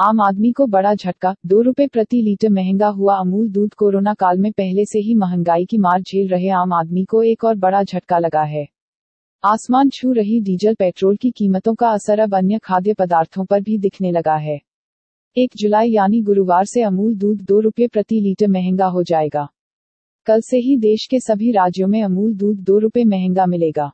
आम आदमी को बड़ा झटका, दो रुपए प्रति लीटर महँगा हुआ अमूल दूध कोरोना काल में पहले से ही महँगाई की मार झेल रहे आम आदमी को एक और बड़ा झटका लगा है। आसमान छू रही डीजल पेट्रोल की कीमतों का असर अब अन्य खाद्य पदार्थों पर भी दिखने लगा है। एक जुलाई यानी गुरुवार से अमूल दूध दो रुपये प्रति लीटर महँगा हो जाएगा। कल से ही देश के सभी राज्यों में अमूल दूध दो रुपये महँगा मिलेगा।